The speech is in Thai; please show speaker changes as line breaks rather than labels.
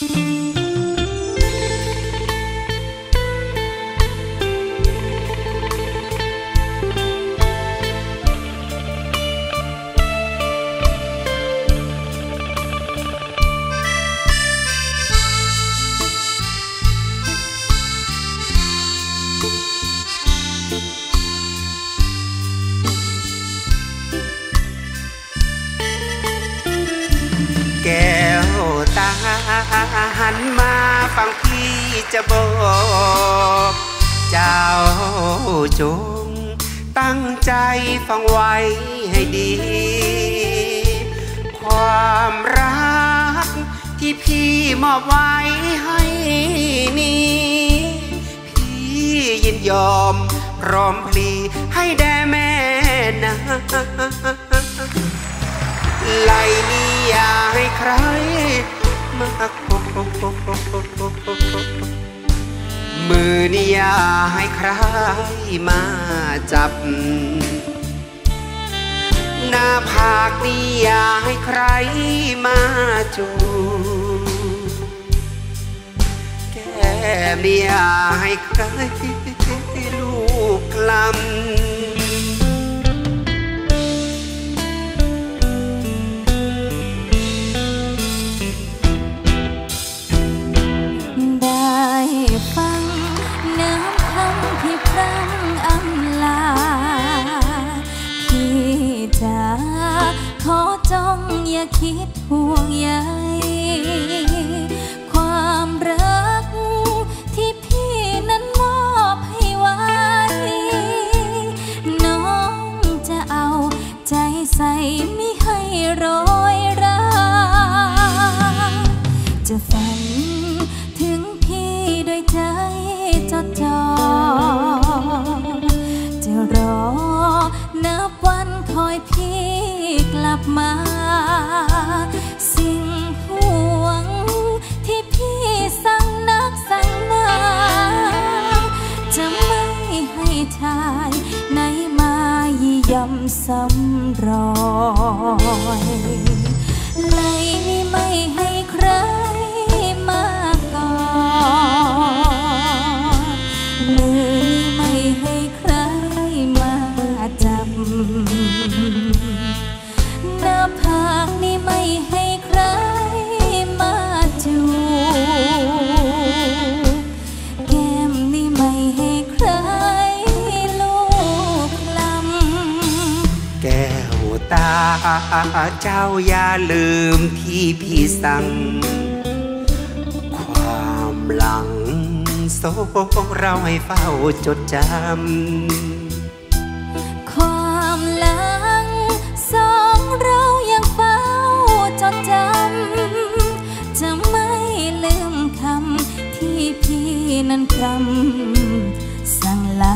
แหันมาฟังพี่จะบอก เจ้าจง ตั้งใจฟังไว้ให้ดี ความรักที่พี่มอบไว้ให้นี้ พี่ยินยอมพร้อมพลีให้แด่แม่นะ มือนี่อย่าให้ใครมาจับ หน้าผากนี่อย่าให้ใครมาจูบแก้มนี่อย่าให้ใครำ
ที่พรั่งอำลา พี่จ๋าขอจงอย่าคิดห่วงใยความรักที่พี่นั้นมอบให้ไว้ น้องจะเอาใจใส่ไม่ให้โรยราจะฝันถึงพี่โดวยใจ อยพี่กลับมา สิ่งห่วงที่พี่สั่งนักสั่งหนาจะไม่ให้ชายไหนมายี่ยำซ้ำรอยไหลไม่ให้ใคร
เจ้าอย่าลืมที่พี่สั่ง ความหลังโศกเราให้เฝ้าจดจำ
ความหลังสองเรายังเฝ้าจดจำ จะไม่ลืมคำที่พี่นั้นพรำสั่งลา